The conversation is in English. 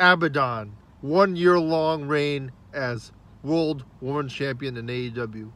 Abaddon, one year long reign as World Women's Champion in AEW.